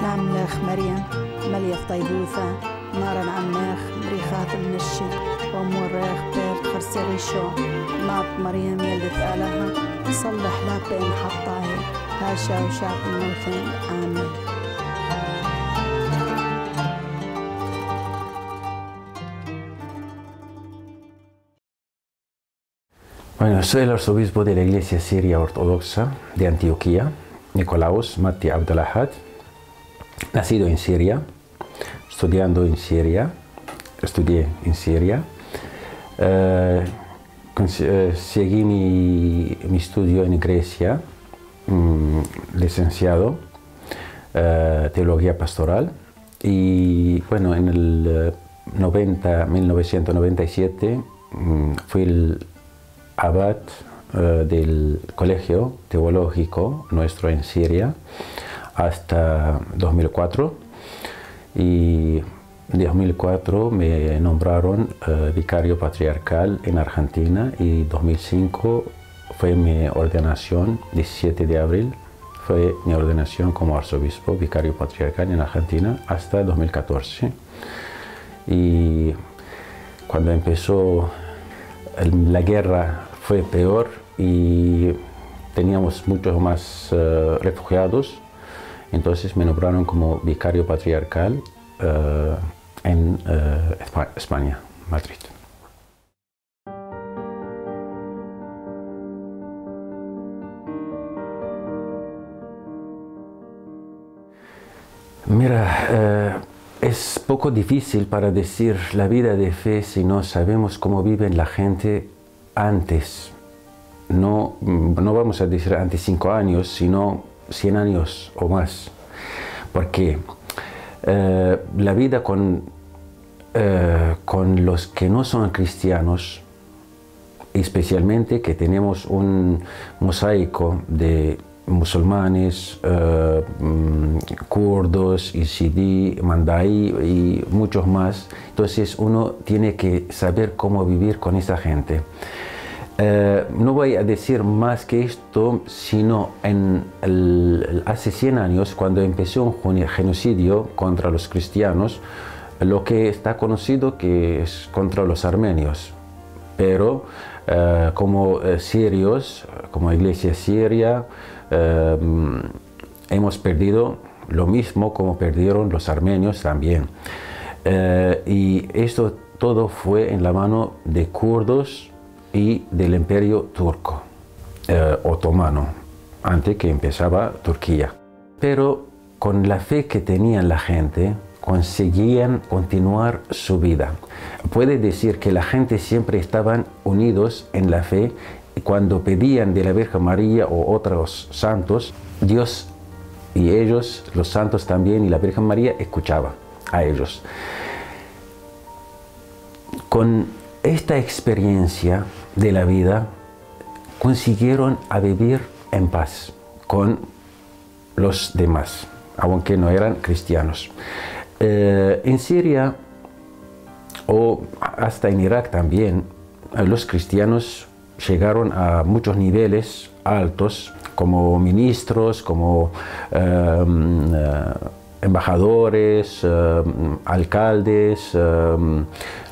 سلام لخ مريم مليف طيبوثة نارا عماخ مريخات المشي وأمور ريخ بير خرسي شو ناط مريم يلدت آلها صلح لا بين حطاي هاشا وشاف الموثين آمين Bueno, soy el arzobispo de la Iglesia Siria Ortodoxa de Antioquía, Nicolaus Mati Abdelahad, nacido en Siria, estudiando en Siria, estudié en Siria, eh, eh, seguí mi, mi estudio en Grecia, mm, licenciado, eh, teología pastoral, y bueno, en el eh, 90, 1997 mm, fui el abad eh, del colegio teológico nuestro en Siria hasta 2004 y en 2004 me nombraron eh, vicario patriarcal en Argentina y 2005 fue mi ordenación, 17 de abril fue mi ordenación como arzobispo vicario patriarcal en Argentina hasta 2014 y cuando empezó la guerra fue peor y teníamos muchos más eh, refugiados. Entonces me nombraron como vicario patriarcal eh, en eh, Espa- España, Madrid. Mira, eh, es poco difícil para decir la vida de fe si no sabemos cómo vive la gente antes. No, mm, no vamos a decir antes cinco años, sino 100 años o más. Porque eh, la vida con, eh, con los que no son cristianos, especialmente que tenemos un mosaico de musulmanes, eh, mm, kurdos, Isidi, Mandai y muchos más. Entonces uno tiene que saber cómo vivir con esa gente. Eh, no voy a decir más que esto, sino en hace 100 años, cuando empezó un genocidio contra los cristianos, lo que está conocido que es contra los armenios pero eh, como eh, sirios, como iglesia siria, hemos perdido lo mismo como perdieron los armenios también. Y esto todo fue en la mano de kurdos y del imperio turco, eh, otomano, antes que empezaba Turquía. Pero con la fe que tenía la gente, conseguían continuar su vida. Puede decir que la gente siempre estaban unidos en la fe y cuando pedían de la Virgen María o otros santos, Dios y ellos, los santos también y la Virgen María, escuchaba a ellos. Con esta experiencia de la vida, consiguieron a vivir en paz con los demás, aunque no eran cristianos. Eh, en Siria o hasta en Irak también, eh, los cristianos llegaron a muchos niveles altos, como ministros, como eh, eh, embajadores, eh, alcaldes, eh,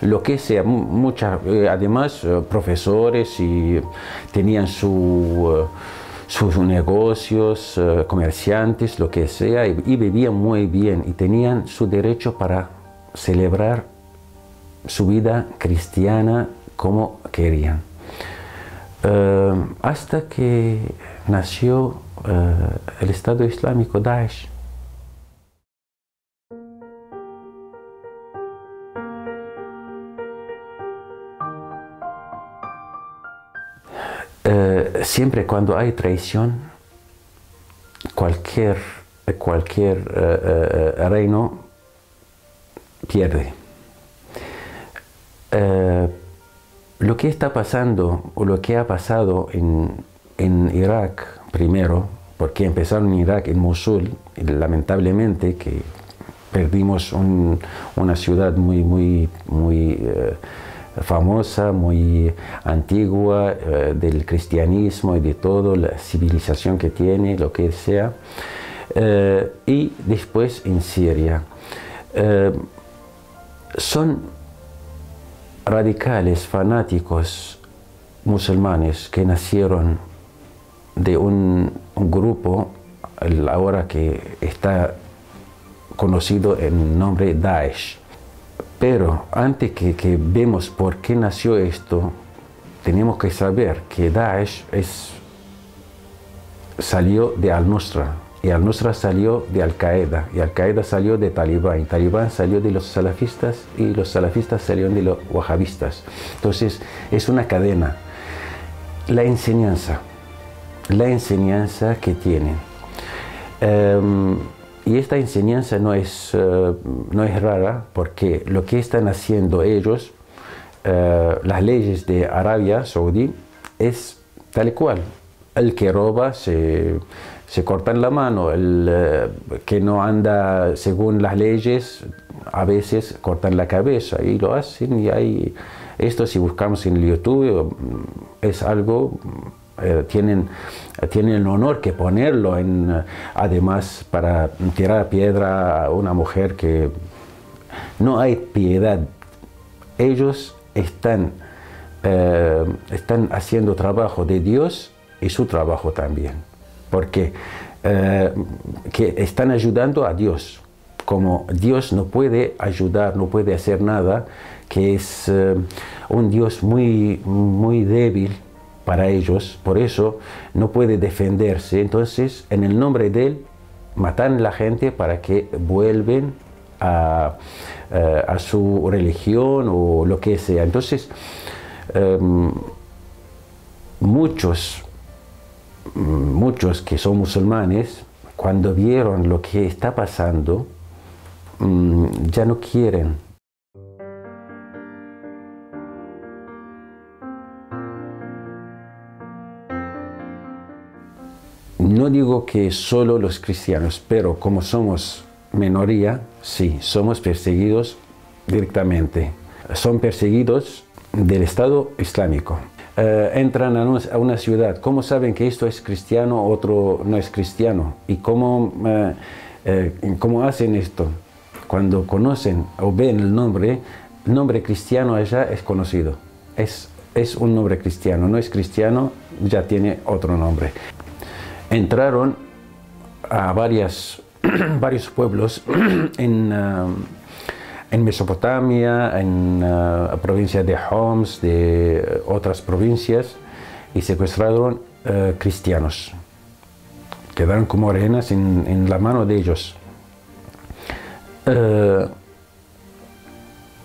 lo que sea, mu- mucha- eh, además profesores y tenían su, sus negocios, comerciantes, lo que sea, y, y vivían muy bien y tenían su derecho para celebrar su vida cristiana como querían. Hasta que nació el Estado Islámico Daesh. Eh, siempre cuando hay traición, cualquier, cualquier eh, eh, reino pierde. Lo que está pasando o lo que ha pasado en, en Irak primero, porque empezaron en Irak, en Mosul, lamentablemente que perdimos un- una ciudad muy, muy, muy famosa, muy antigua, eh, del cristianismo y de todo, la civilización que tiene, lo que sea. eh, y después en Siria. Eh, son radicales, fanáticos musulmanes que nacieron de un, grupo, ahora que está conocido en nombre Daesh. Pero antes que, que, vemos por qué nació esto, tenemos que saber que Daesh es, salió de Al-Nusra, y Al-Nusra salió de Al-Qaeda, y Al-Qaeda salió de Talibán, y Talibán salió de los salafistas, y los salafistas salieron de los wahhabistas. Entonces, es una cadena. La enseñanza, la enseñanza que tienen. Em, y esta enseñanza no es, eh, no es rara, porque lo que están haciendo ellos, eh, las leyes de Arabia Saudí, es tal cual. El que roba se se cortan la mano, el eh, que no anda según las leyes, a veces cortan la cabeza y lo hacen y hay, esto si buscamos en YouTube es algo, eh, tienen, tienen el honor que ponerlo en, además para tirar piedra a una mujer que no hay piedad, ellos están, eh, están haciendo trabajo de Dios y su trabajo también porque eh, que están ayudando a Dios. Como Dios no puede ayudar, no puede hacer nada, que es eh, un Dios muy, muy débil para ellos, por eso no puede defenderse. Entonces, en el nombre de Él, matan a la gente para que vuelven a, eh, a su religión o lo que sea. Entonces, muchos muchos que son musulmanes, cuando vieron lo que está pasando, mm, ya no quieren. No digo que solo los cristianos, pero como somos minoría, sí, somos perseguidos directamente. Son perseguidos del Estado Islámico. Eh, entran a, una ciudad, ¿cómo saben que esto es cristiano, otro no es cristiano? ¿Y cómo, eh, eh, cómo hacen esto? Cuando conocen o ven el nombre, el nombre cristiano allá es conocido, es, es un nombre cristiano, no es cristiano, ya tiene otro nombre. Entraron a varios pueblos en en Mesopotamia, en la uh, provincia de Homs, de otras provincias, y secuestraron uh, cristianos. Quedaron como arenas en, la mano de ellos.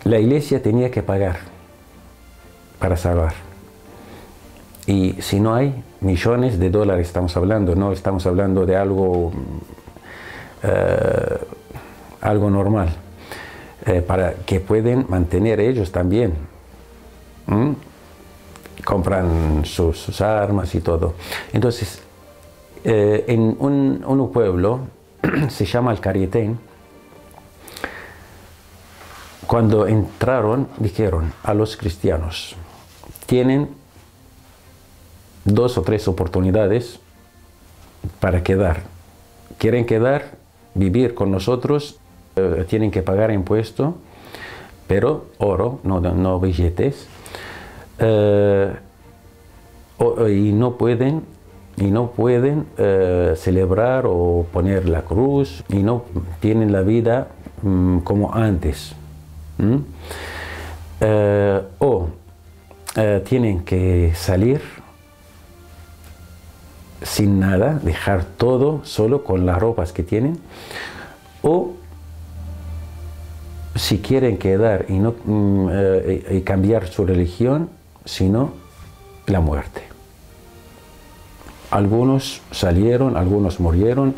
La iglesia tenía que pagar para salvar. Y si no hay millones de dólares, estamos hablando, no estamos hablando de algo, algo normal eh, para que pueden mantener ellos también. Compran sus, armas y todo. Entonces, eh, en un, pueblo, se llama el Carietén, cuando entraron, dijeron a los cristianos, tienen dos o tres oportunidades para quedar. ¿Quieren quedar? Vivir con nosotros eh, tienen que pagar impuesto, pero oro, no, billetes, eh, y no pueden, y no pueden eh, celebrar o poner la cruz, y no tienen la vida mm, como antes. o tienen que salir sin nada, dejar todo solo con las ropas que tienen, o si quieren quedar y, no, mm, eh, cambiar su religión, sino la muerte. Algunos salieron, algunos murieron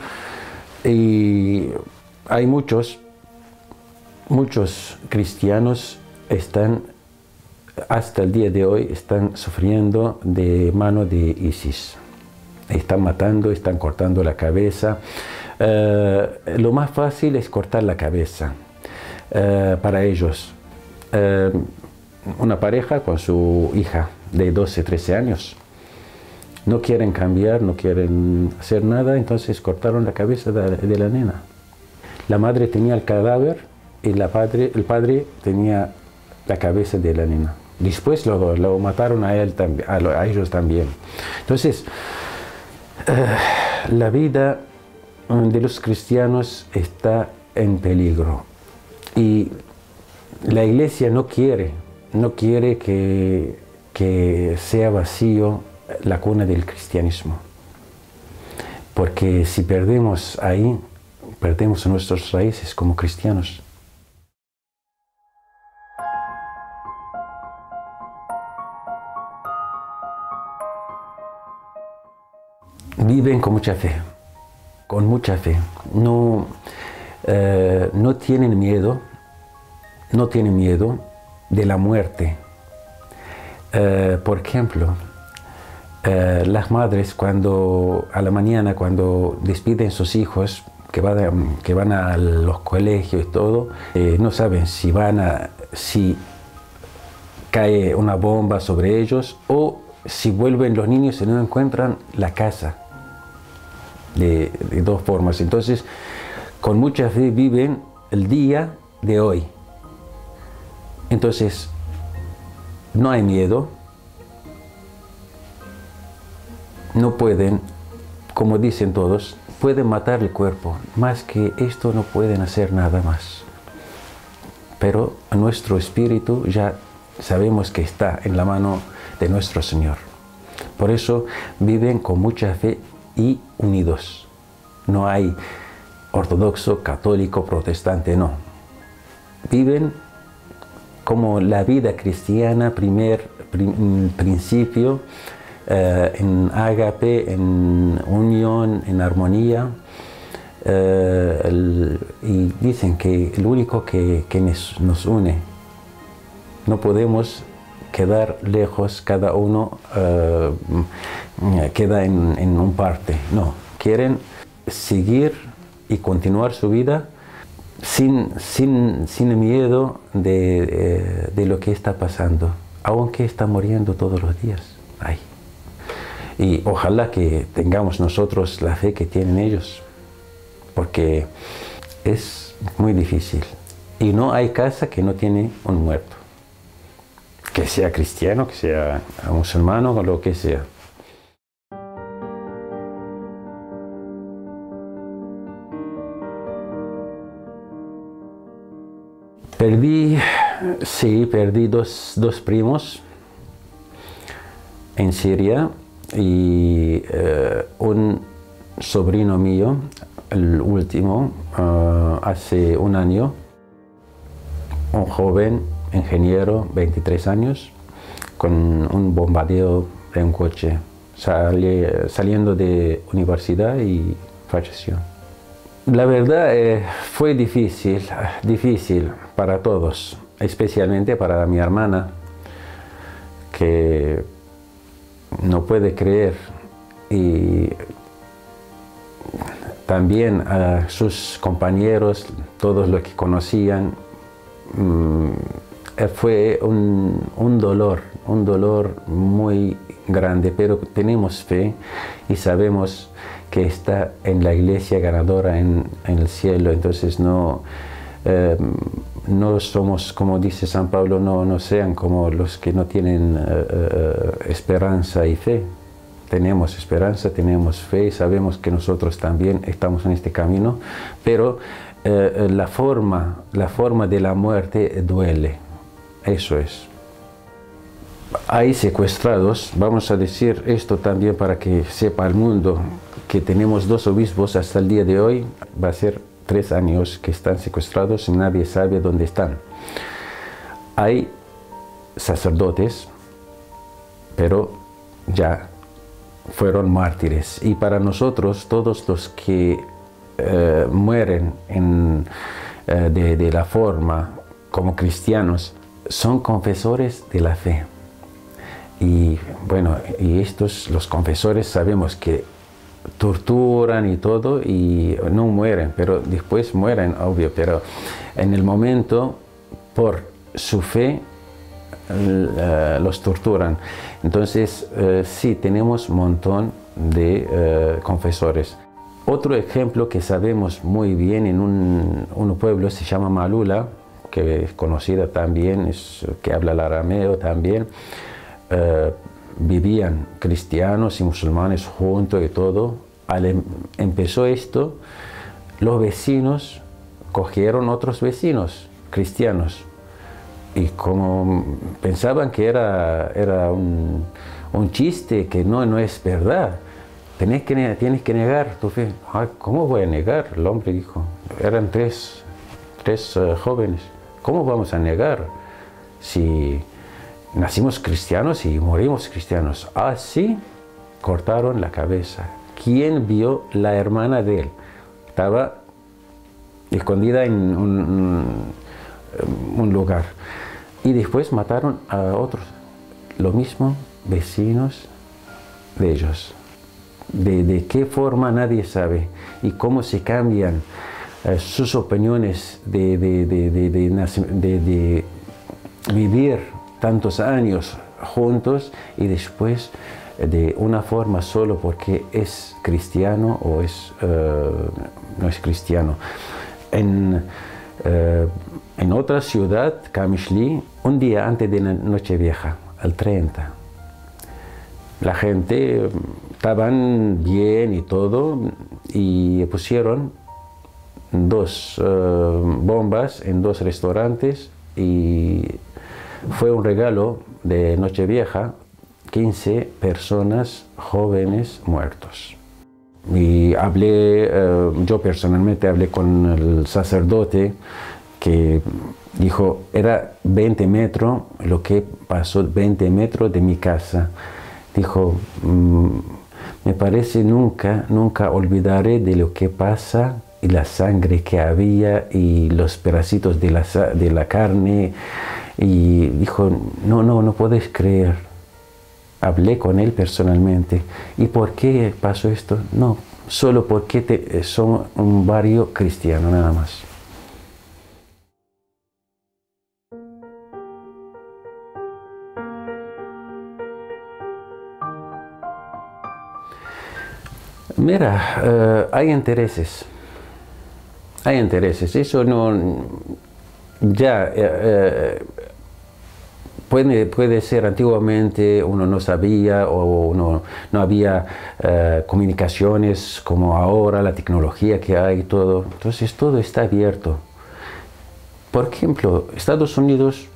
y hay muchos, muchos cristianos están hasta el día de hoy están sufriendo de mano de ISIS. Están matando, están cortando la cabeza. Eh, lo más fácil es cortar la cabeza eh, para ellos. Eh, una pareja con su hija de 12, 13 años. no quieren cambiar, no quieren hacer nada, entonces cortaron la cabeza de, la nena. La madre tenía el cadáver y la padre, el padre tenía la cabeza de la nena. Después lo, lo mataron a, él, a, ellos también. Entonces, la vida de los cristianos está en peligro y la iglesia no quiere, no quiere que, que sea vacío la cuna del cristianismo. Porque si perdemos ahí, perdemos nuestras raíces como cristianos. Viven con mucha fe, con mucha fe. No, eh, no tienen miedo, no tienen miedo de la muerte. Eh, por ejemplo, eh, las madres cuando a la mañana cuando despiden sus hijos que van, que van a los colegios y todo, no saben si van a, si cae una bomba sobre ellos o si vuelven los niños y no encuentran la casa. De, dos formas. Entonces, con mucha fe viven el día de hoy. Entonces, no hay miedo, no pueden, como dicen todos, pueden matar el cuerpo, más que esto no pueden hacer nada más. Pero nuestro espíritu ya sabemos que está en la mano de nuestro Señor. Por eso viven con mucha fe y unidos. No hay ortodoxo, católico, protestante, no. Viven como la vida cristiana, primer principio, eh, en ágape, en unión, en armonía. Eh, y dicen que el único que, nos, une, no podemos quedar lejos, cada uno eh, queda en, en, un parte. No, quieren seguir y continuar su vida sin, sin, sin miedo de, de, lo que está pasando, aunque está muriendo todos los días. Ay. Y ojalá que tengamos nosotros la fe que tienen ellos, porque es muy difícil. Y no hay casa que no tiene un muerto, que sea cristiano, que sea musulmano o lo que sea. Perdí, sí, perdí dos, dos primos en Siria y eh, un sobrino mío, el último, eh, hace un año, un joven ingeniero, 23 años, con un bombardeo de un coche, saliendo de universidad y falleció. La verdad eh, fue difícil, difícil para todos, especialmente para mi hermana, que no puede creer. Y también a sus compañeros, todos los que conocían, mm, fue un, dolor, un dolor muy grande, pero tenemos fe y sabemos que está en la iglesia ganadora en, el cielo, entonces no, eh, no somos, como dice San Pablo, no, no sean como los que no tienen eh, eh, esperanza y fe. Tenemos esperanza, tenemos fe, sabemos que nosotros también estamos en este camino, pero la, forma, la forma de la muerte duele, eso es. Hay secuestrados, vamos a decir esto también para que sepa el mundo, que tenemos dos obispos hasta el día de hoy, va a ser tres años que están secuestrados y nadie sabe dónde están. Hay sacerdotes, pero ya fueron mártires. Y para nosotros, todos los que eh, mueren en, eh, de la forma como cristianos, son confesores de la fe. Y bueno, y estos, los confesores, sabemos que torturan y todo y no mueren, pero después mueren, obvio, pero en el momento, por su fe, eh, los torturan. Entonces, eh, sí, tenemos un montón de eh, confesores. Otro ejemplo que sabemos muy bien en un, pueblo se llama Malula, que es conocida también, es, que habla el arameo también. Vivían cristianos y musulmanes juntos y todo. Em, empezó esto, los vecinos cogieron otros vecinos cristianos y como pensaban que era, era un, chiste, que no, no es verdad, tienes que, tienes que negar tu fe. ¿Cómo voy a negar? El hombre dijo, eran tres, tres uh, jóvenes, ¿cómo vamos a negar si nacimos cristianos y morimos cristianos? Así cortaron la cabeza. ¿Quién vio la hermana de él? Estaba escondida en un, lugar y después mataron a otros. Lo mismo, vecinos de ellos. De, qué forma nadie sabe y cómo se cambian eh, sus opiniones de, de, vivir tantos años juntos y después de una forma solo porque es cristiano o es, eh, no es cristiano. En, eh, en otra ciudad, Kamishli, un día antes de la Nochevieja, al 30, la gente estaban bien y todo y pusieron dos eh, bombas en dos restaurantes y fue un regalo de Nochevieja, 15 personas jóvenes muertos. Y hablé, eh, yo personalmente hablé con el sacerdote que dijo, era 20 metros, lo que pasó 20 metros de mi casa. Dijo, mm, me parece nunca, nunca olvidaré de lo que pasa y la sangre que había y los pedacitos de la, de la carne. Y dijo, no, no, no puedes creer. Hablé con él personalmente. ¿Y por qué pasó esto? No, solo porque te, son un barrio cristiano, nada más. Mira, eh, hay intereses. Hay intereses. Eso no. Ya. Eh, eh, puede, puede ser antiguamente uno no sabía o uno, no había comunicaciones como ahora, la tecnología que hay, todo. Entonces todo está abierto. Por ejemplo, Estados Unidos,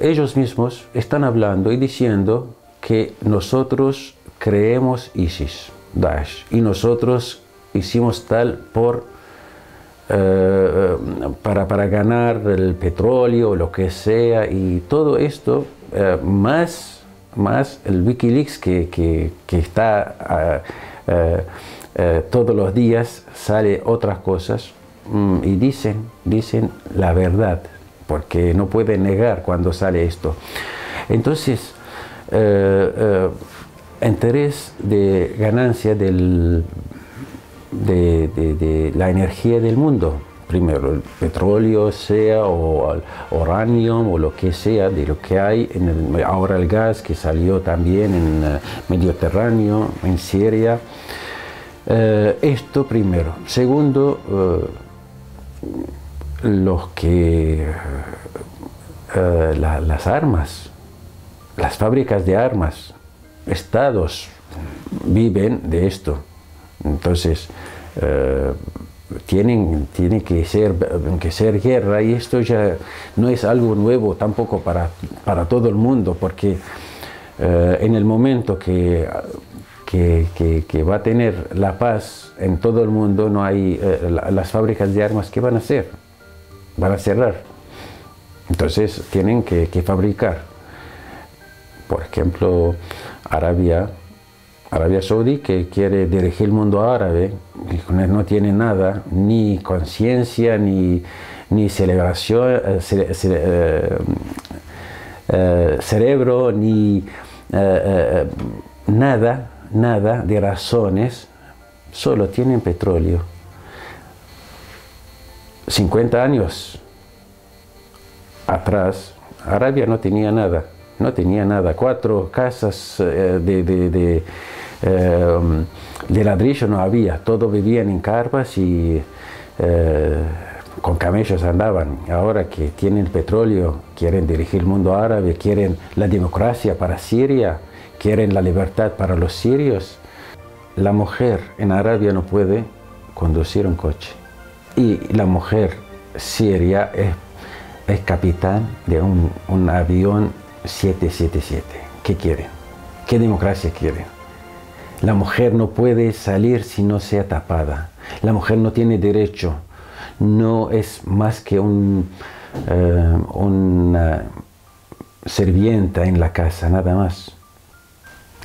ellos mismos están hablando y diciendo que nosotros creemos ISIS, Daesh, y nosotros hicimos tal por, eh, para, para, ganar el petróleo lo que sea, y todo esto, eh, más, más el Wikileaks que, que, está eh, todos los días, sale otras cosas, mm, y dicen, dicen la verdad, porque no pueden negar cuando sale esto. Entonces, interés de ganancia del, de, la energía del mundo. Primero, el petróleo sea o el uranio o lo que sea, de lo que hay, en ahora el gas que salió también en el eh, Mediterráneo, en Siria. Eh, esto primero. Segundo, eh, los que las armas, las fábricas de armas, estados viven de esto. Entonces, eh, tienen, tiene que ser, que ser guerra y esto ya no es algo nuevo tampoco para, para todo el mundo, porque eh, en el momento que, que, va a tener la paz en todo el mundo, no hay eh, las fábricas de armas que van a hacer, van a cerrar. Entonces tienen que fabricar por ejemplo, Arabia, Arabia Saudí, que quiere dirigir el mundo árabe, no tiene nada, ni conciencia, ni, ni celebración, eh, eh, eh, cerebro, ni nada, nada de razones, solo tienen petróleo. 50 años atrás, Arabia no tenía nada, no tenía nada. Cuatro casas de, eh, de, ladrillo no había, todos vivían en carpas y eh, con camellos andaban. Ahora que tienen petróleo, quieren dirigir el mundo árabe, quieren la democracia para Siria, quieren la libertad para los sirios. La mujer en Arabia no puede conducir un coche. Y la mujer siria es, es capitán de un, un avión 777. ¿Qué quieren? ¿Qué democracia quieren? La mujer no puede salir si no sea tapada. La mujer no tiene derecho. No es más que un, eh, una servienta en la casa, nada más.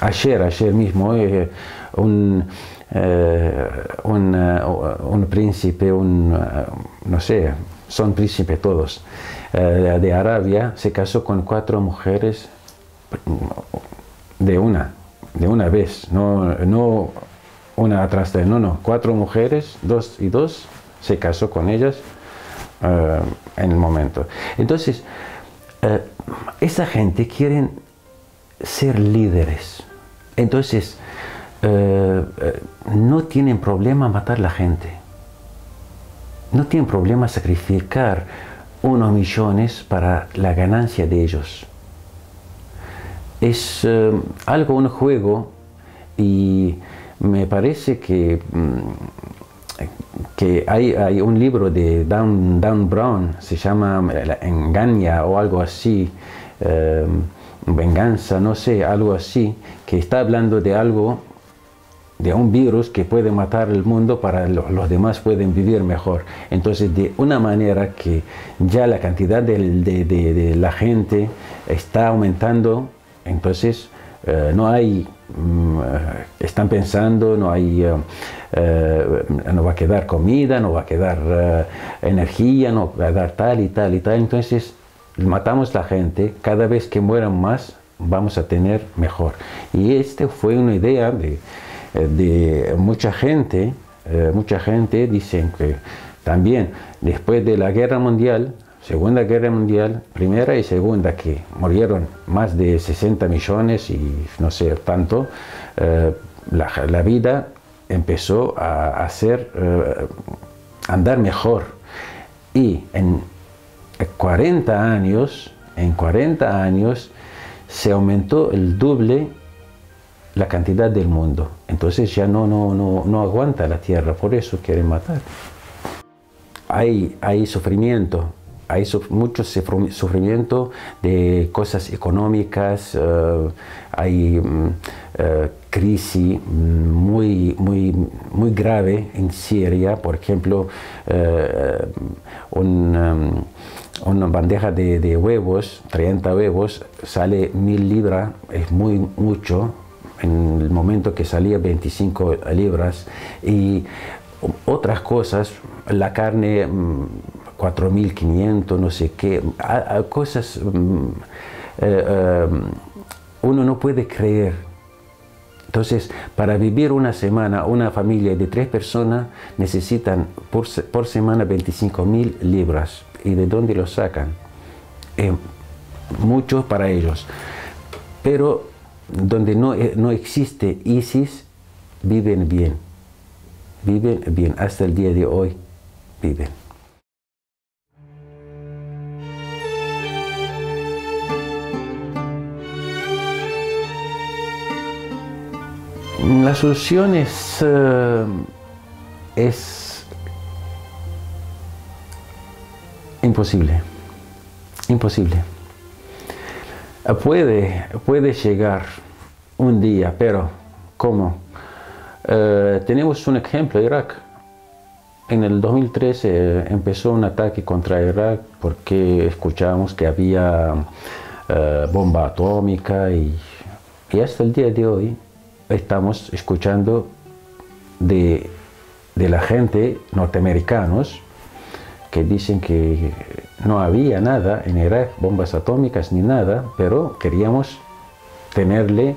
Ayer, ayer mismo, eh, un, eh, un, un, príncipe, un, no sé, son príncipes todos, de Arabia, se casó con cuatro mujeres de una, de una vez, no, no una atrás de, no, no, cuatro mujeres, dos y dos, se casó con ellas en el momento. Entonces, esa gente quiere ser líderes. Entonces, eh, eh, no tienen problema matar a la gente. No tienen problema sacrificar unos millones para la ganancia de ellos. Es eh, algo, un juego, y me parece que, mm, que hay, hay, un libro de Dan, Dan, Brown, se llama Engaña o algo así venganza, no sé, algo así, que está hablando de algo, de un virus que puede matar el mundo para los, los demás pueden vivir mejor. Entonces, de una manera que ya la cantidad de, de, de, la gente está aumentando, entonces eh, no hay, mm, están pensando, no hay, eh, eh, no va a quedar comida, no va a quedar energía, no va a quedar tal y tal y tal. Entonces, matamos la gente, cada vez que mueran más, vamos a tener mejor. Y esta fue una idea de, de mucha gente, eh, mucha gente dicen que también después de la guerra mundial, Segunda Guerra Mundial, primera y segunda, que murieron más de 60 millones y no sé tanto, eh, la, la, vida empezó a hacer, eh, andar mejor. Y en 40 años, en 40 años se aumentó el doble la cantidad del mundo. Entonces ya no, no, no, no aguanta la tierra, por eso quieren matar. Hay, hay sufrimiento, hay mucho sufrimiento de cosas económicas, eh, hay mm, eh, crisis muy, muy, muy grave en Siria, por ejemplo, eh, um, una bandeja de, huevos, 30 huevos, sale mil libras, es muy mucho, en el momento que salía 25 libras, y otras cosas, la carne 4.500, mm, no sé qué, cosas, mm, eh, eh, uno no puede creer. Entonces, para vivir una semana, una familia de tres personas necesitan por, por semana 25 mil libras y de dónde lo sacan. Eh, muchos para ellos. Pero donde no, eh, no existe ISIS, viven bien. Viven bien, hasta el día de hoy viven. La solución es, eh, es Imposible, imposible. Puede, puede llegar un día, pero ¿cómo? Eh, tenemos un ejemplo, Irak. En el 2013 eh, empezó un ataque contra Irak porque escuchamos que había bomba atómica y, hasta el día de hoy estamos escuchando de, de la gente norteamericanos que dicen que no había nada en Irak, bombas atómicas ni nada, pero queríamos tenerle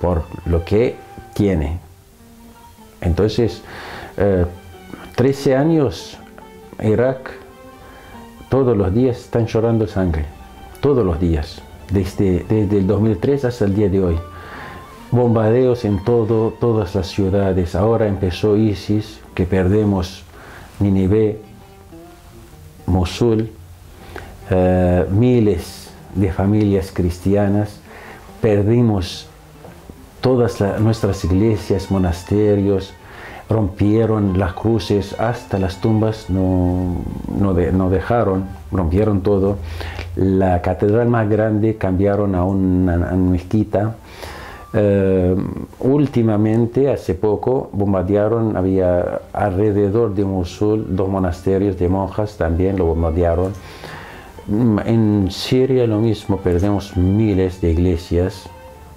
por lo que tiene. Entonces, 13 eh, años Irak todos los días están llorando sangre, todos los días, desde, desde el 2003 hasta el día de hoy. Bombardeos en todo, todas las ciudades. Ahora empezó ISIS, que perdemos Nínive, Mosul, eh, miles de familias cristianas, perdimos todas nuestras iglesias, monasterios, rompieron las cruces hasta las tumbas, no, no, dejaron, rompieron todo. La catedral más grande cambiaron a una, mezquita. Eh, últimamente, hace poco, bombardearon, había alrededor de Mosul dos monasterios de monjas, también lo bombardearon. En Siria lo mismo, perdemos miles de iglesias,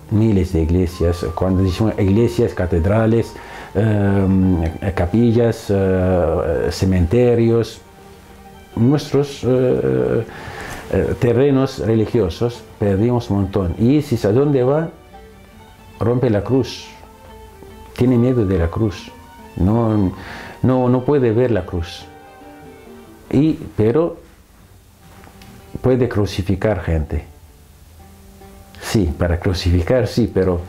miles de iglesias. Cuando decimos iglesias, catedrales, em, capillas, eh, cementerios, nuestros eh, eh, terrenos religiosos, perdimos un montón. Y si a dónde va, rompe la cruz, tiene miedo de la cruz, no, no, no puede ver la cruz. Y, pero puede crucificar gente. Sí, para crucificar sí, pero,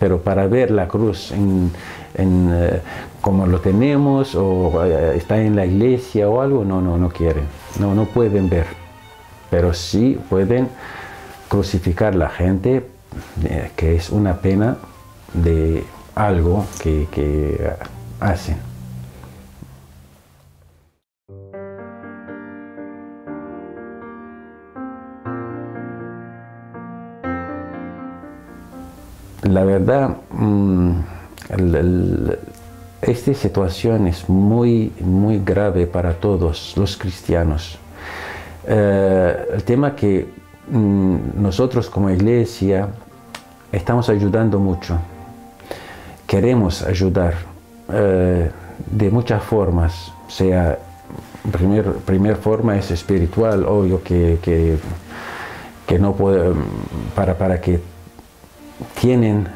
pero para ver la cruz en, eh, como lo tenemos o eh, está en la iglesia o algo, no, no, no quieren, no, no pueden ver. Pero sí pueden crucificar la gente, eh, que es una pena de algo que, que hacen. la verdad, mm, esta situación es muy, muy grave para todos los cristianos. Eh, el tema que nosotros como iglesia estamos ayudando mucho, queremos ayudar eh, de muchas formas, sea, primer, primer forma es espiritual, obvio que, que, no puede, para, para que tienen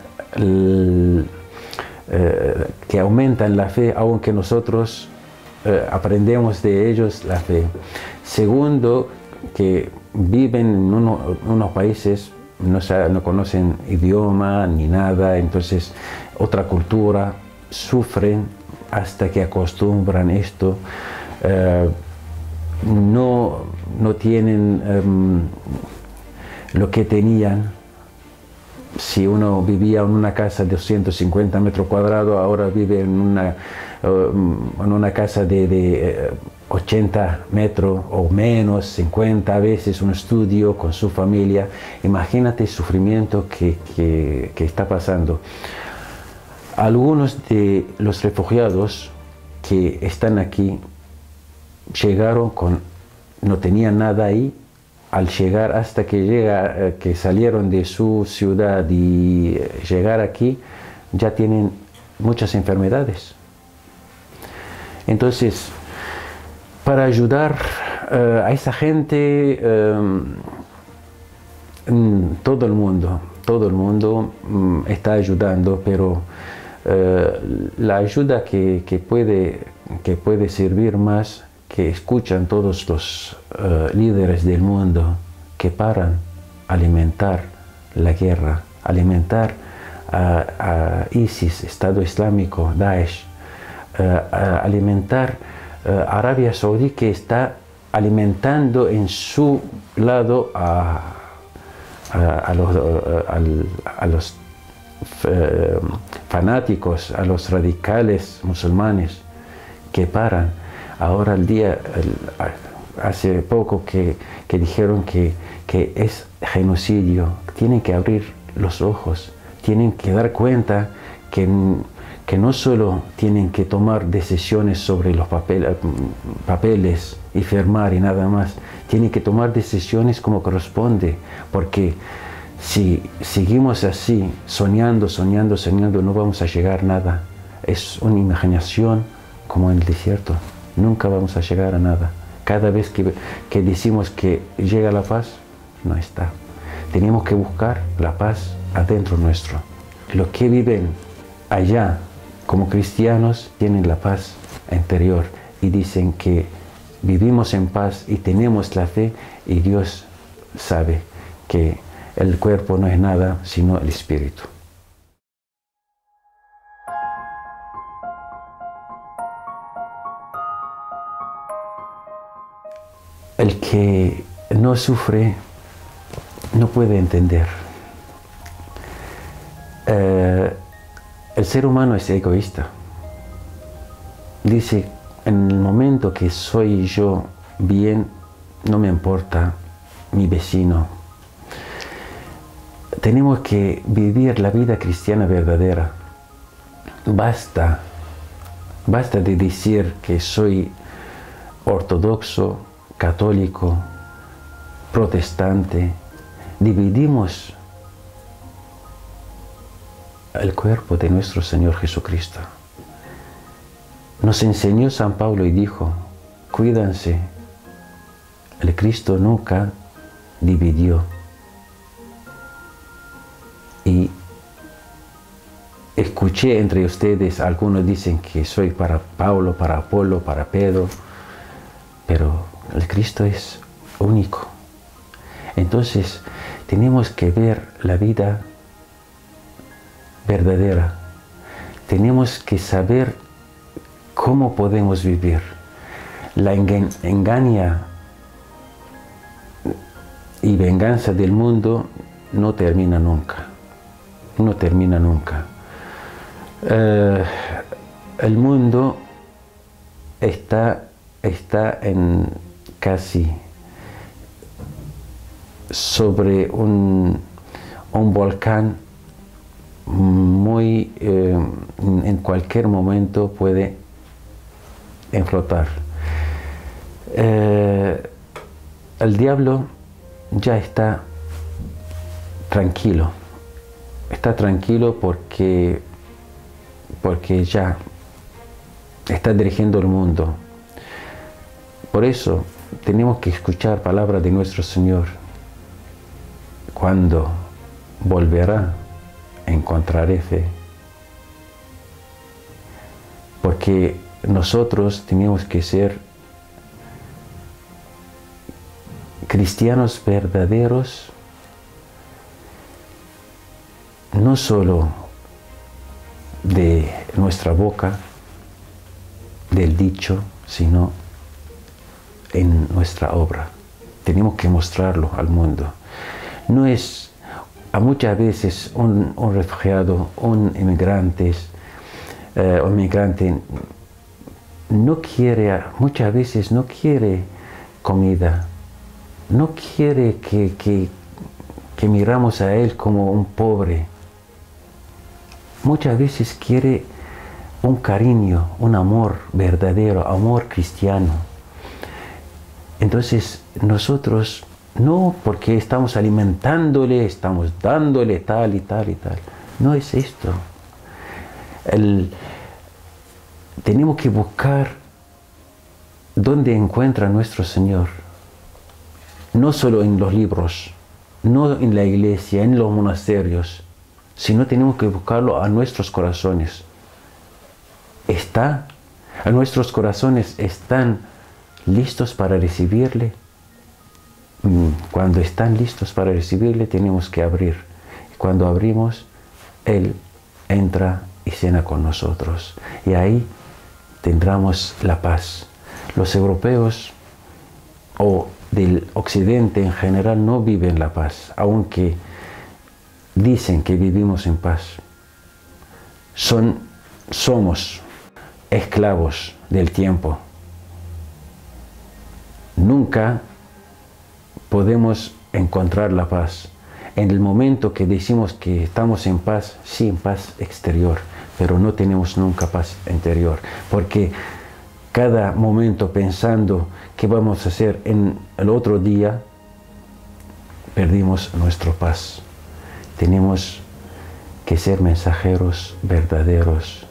eh, que aumentan la fe, aunque nosotros eh, aprendemos de ellos la fe. Segundo, que viven en unos países, no, no conocen idioma ni nada, entonces otra cultura, sufren hasta que acostumbran esto. Eh, no, no tienen em, lo que tenían si uno vivía en una casa de 250 metros cuadrados, ahora vive en una, uh, en una casa de, 80 eh, metros o menos, 50 veces, un estudio con su familia. Imagínate el sufrimiento que, que está pasando. Algunos de los refugiados que están aquí llegaron con, no tenían nada ahí al llegar hasta que, llega, eh, que salieron de su ciudad y eh, llegar aquí, ya tienen muchas enfermedades. Entonces, para ayudar eh, a esa gente, todo el mundo, todo el mundo mm, está ayudando, pero la ayuda que, puede, que puede servir más que escuchan todos los eh, líderes del mundo que paran alimentar la guerra, alimentar a, ISIS, Estado Islámico, Daesh, eh, alimentar eh, Arabia Saudí que está alimentando en su lado a, los, a los fanáticos, a los radicales musulmanes que paran. Ahora el día, hace poco que, dijeron que, es genocidio, tienen que abrir los ojos, tienen que dar cuenta que, que no solo tienen que tomar decisiones sobre los papeles y firmar y nada más, tienen que tomar decisiones como corresponde, porque si seguimos así, soñando, soñando, soñando, no vamos a llegar a nada. Es una imaginación como en el desierto nunca vamos a llegar a nada. Cada vez que, que decimos que llega la paz, no está. Tenemos que buscar la paz adentro nuestro. Los que viven allá como cristianos tienen la paz interior y dicen que vivimos en paz y tenemos la fe y Dios sabe que el cuerpo no es nada sino el espíritu. El que no sufre no puede entender. Eh, el ser humano es egoísta. Dice, en el momento que soy yo bien, no me importa mi vecino. Tenemos que vivir la vida cristiana verdadera. Basta, basta de decir que soy ortodoxo, católico, protestante. Dividimos el cuerpo de nuestro Señor Jesucristo. Nos enseñó San Pablo y dijo, cuídense, el Cristo nunca dividió. Y escuché entre ustedes, algunos dicen que soy para Pablo, para Apolo, para Pedro, pero el Cristo es único. Entonces tenemos que ver la vida verdadera. Tenemos que saber ¿Cómo podemos vivir? La engaña y venganza del mundo no termina nunca. No termina nunca. Eh, el mundo está, está en casi sobre un, un volcán eh, en cualquier momento puede en flotar. Eh, el diablo ya está tranquilo, está tranquilo porque, porque ya está dirigiendo el mundo. Por eso tenemos que escuchar palabras de nuestro Señor. Cuando volverá, encontraré fe. Porque nosotros tenemos que ser cristianos verdaderos, no solo de nuestra boca, del dicho, sino en nuestra obra. Tenemos que mostrarlo al mundo. No es a muchas veces un, refugiado, un inmigrante, eh, un inmigrante no quiere, muchas veces no quiere comida, no quiere que, que, miramos a Él como un pobre. Muchas veces quiere un cariño, un amor verdadero, amor cristiano. Entonces nosotros, no porque estamos alimentándole, estamos dándole tal y tal y tal. No es esto. El, tenemos que buscar dónde encuentra nuestro Señor. No solo en los libros, no en la iglesia, en los monasterios, sino tenemos que buscarlo a nuestros corazones. ¿Está? ¿A nuestros corazones están listos para recibirle? Mm, cuando están listos para recibirle, tenemos que abrir. Cuando abrimos, Él entra y cena con nosotros. Y ahí tendremos la paz. Los europeos o del occidente en general no viven la paz, aunque dicen que vivimos en paz. Son, somos esclavos del tiempo. Nunca podemos encontrar la paz. En el momento que decimos que estamos en paz, sí, en paz exterior, pero no tenemos nunca paz interior, porque cada momento pensando qué vamos a hacer en el otro día, perdimos nuestra paz. Tenemos que ser mensajeros verdaderos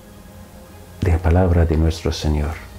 de la palabra de nuestro Señor.